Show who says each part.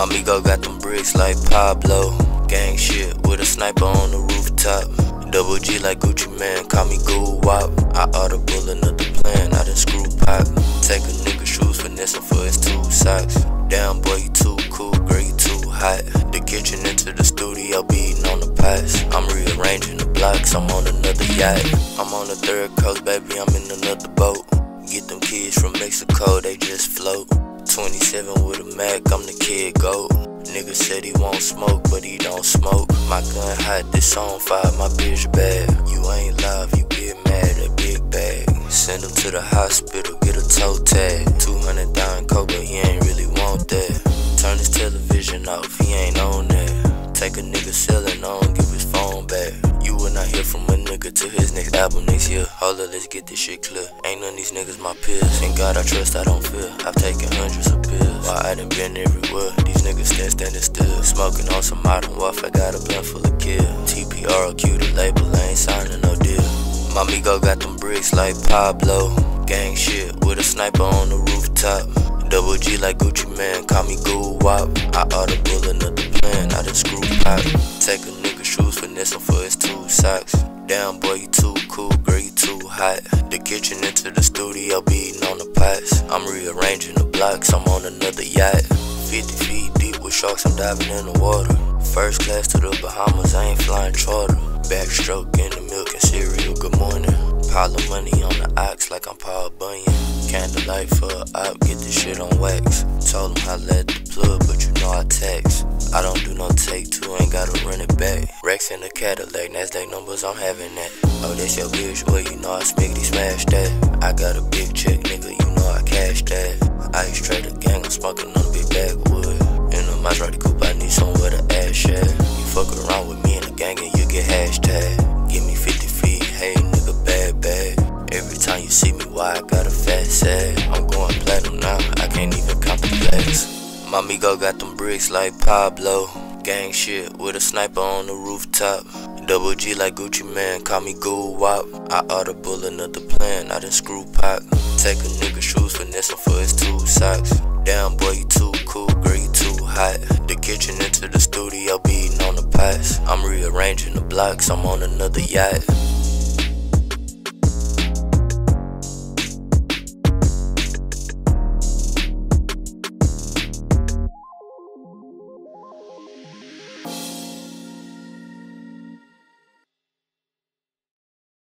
Speaker 1: My Migo got them bricks like Pablo. Gang shit with a sniper on the rooftop. Double G like Gucci Mane, call me Guwop. I audible another plan, I done screw pop. Take a nigga shoes, finessing for his two socks. Damn boy, you too cool, girl, you too hot. The kitchen into the studio, beating on the pots. I'm rearranging the blocks, I'm on another yacht. I'm on the third coast, baby, I'm in another boat. Get them kids from Mexico, they just float. 27 with a Mac, I'm the kid goat. Nigga said he won't smoke, but he don't smoke. My gun hot, this on fire, my bitch bad. You ain't live, you get mad, a big bag. Send him to the hospital, get a toe tag. 200 down coke, but he ain't really want that. Turn his television off, he ain't on that. Take a nigga selling on, give his phone back. You will not hear from a nigga till his next album next year. Hold up, let's get this shit clear. Ain't none of these niggas my peers. In God I trust, I don't fear. I've taken I done been everywhere. These niggas stand standing still. Smoking on some modern warfare, got a blunt full of kill. TPRQ, the label, I ain't signing no deal. My Migo got them bricks like Pablo. Gang shit with a sniper on the rooftop. Double G like Gucci Mane, call me Guwop. I audible another plan, I done screw pop. Take a nigga shoes, finessing for his two socks. Damn boy, you too cool, girl, you too hot. The kitchen into the studio, beating on the pots. I'm rearranging the blocks, I'm on another yacht. 50 feet deep with sharks, I'm diving in the water. First class to the Bahamas, I ain't flying charter. Backstroke in the milk and cereal, good morning. Pile of money on the ox like I'm Paul Bunyan. Candlelight for a op, get this shit on wax. Told him I let the plug, but you know I text. I don't do no take two, ain't gotta run it back. Rex in the Cadillac, NASDAQ numbers, I'm having that. Oh, that's your bitch, well, you know I smiggity smash that. I got a big cash that. I straight a gang, I'm smoking on a big bag of wood. In the Maserati coupe, I need somewhere to ash at. You fuck around with me in the gang and you get hashtag. Give me 50 feet, hey nigga, bad bad. Every time you see me, why I got a fat sack? I'm going platinum now, I can't even the plaques. My Migo got them bricks like Pablo. Gang shit with a sniper on the rooftop. Double G like Gucci Mane, call me Guwop. I audible another plan, I done ScrewPac. Take a nigga shoes, finessing for his two socks. Damn boy, you too cool, girl, you too hot. The kitchen into the studio, beating on the pots. I'm rearranging the blocks, I'm on another yacht.